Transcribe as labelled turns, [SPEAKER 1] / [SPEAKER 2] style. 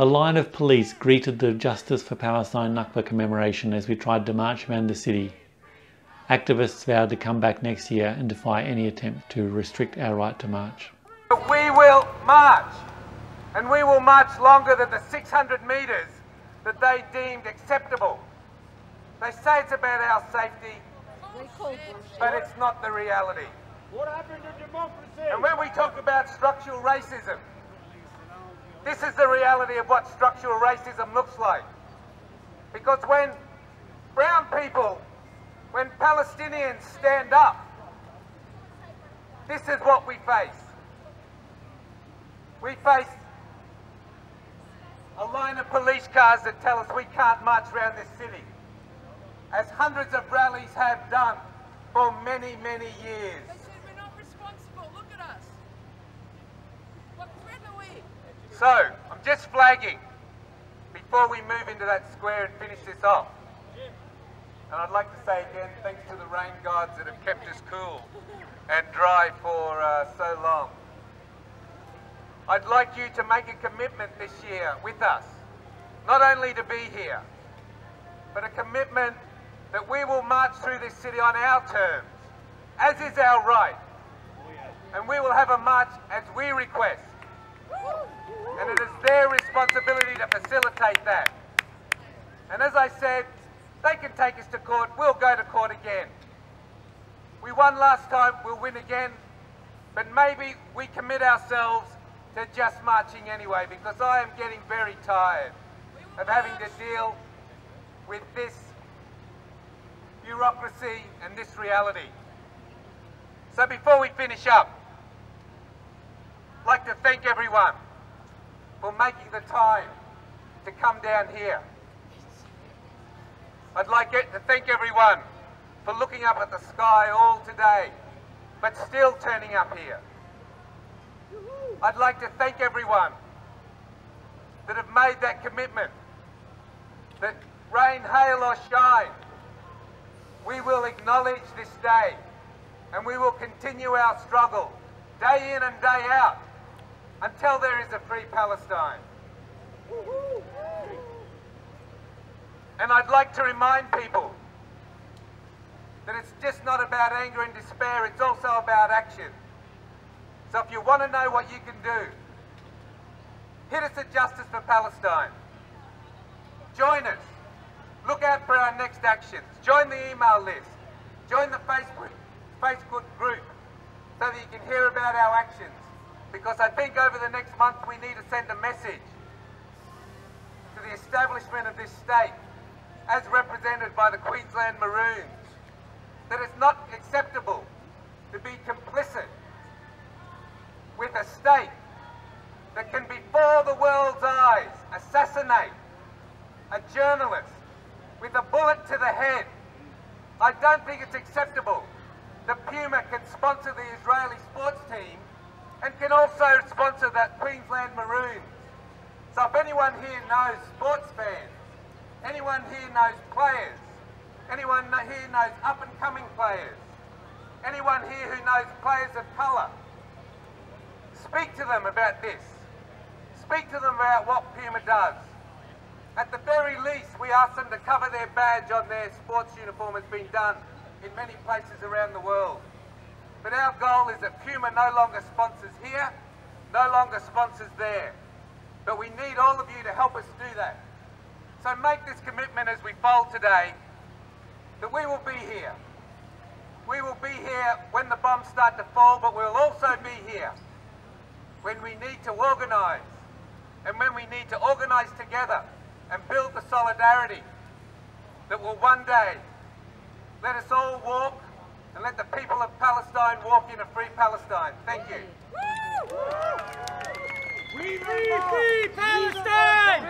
[SPEAKER 1] A line of police greeted the Justice for Palestine Nakba commemoration as we tried to march around the city. Activists vowed to come back next year and defy any attempt to restrict our right to march.
[SPEAKER 2] We will march, and we will march longer than the 600 metres that they deemed acceptable. They say it's about our safety, but it's not the reality.
[SPEAKER 3] What happened to democracy?
[SPEAKER 2] And when we talk about structural racism, this is the reality of what structural racism looks like. Because when brown people, when Palestinians stand up, this is what we face. We face a line of police cars that tell us we can't march around this city, as hundreds of rallies have done for many, many years.
[SPEAKER 4] They said we're not responsible. Look at us. What threat are we?
[SPEAKER 2] So, I'm just flagging before we move into that square and finish this off. And I'd like to say again, thanks to the rain gods that have kept us cool and dry for uh, so long. I'd like you to make a commitment this year with us, not only to be here, but a commitment that we will march through this city on our terms, as is our right. And we will have a march as we request. And it is their responsibility to facilitate that. And as I said, they can take us to court, we'll go to court again. We won last time, we'll win again. But maybe we commit ourselves to just marching anyway, because I am getting very tired of having to deal with this bureaucracy and this reality. So before we finish up, like to thank everyone for making the time to come down here. I'd like to thank everyone for looking up at the sky all today, but still turning up here. I'd like to thank everyone that have made that commitment that rain, hail or shine, we will acknowledge this day and we will continue our struggle day in and day out until there is a free Palestine. And I'd like to remind people that it's just not about anger and despair, it's also about action. So if you want to know what you can do, hit us at Justice for Palestine. Join us. Look out for our next actions. Join the email list. Join the Facebook, Facebook group so that you can hear about our actions. Because I think over the next month we need to send a message to the establishment of this state as represented by the Queensland Maroons that it's not acceptable to be complicit with a state that can before the world's eyes assassinate a journalist with a bullet to the head. I don't think it's acceptable that Puma can sponsor the Israeli sports team and can also sponsor that Queensland Maroons. So if anyone here knows sports fans, anyone here knows players, anyone here knows up and coming players, anyone here who knows players of colour, speak to them about this. Speak to them about what Puma does. At the very least, we ask them to cover their badge on their sports uniform has been done in many places around the world. But our goal is that Puma no longer sponsors here, no longer sponsors there. But we need all of you to help us do that. So make this commitment as we fold today, that we will be here. We will be here when the bombs start to fall, but we'll also be here when we need to organise and when we need to organise together and build the solidarity that will one day let us all walk and let the people of Palestine walk in a free Palestine. Thank you. We free Palestine!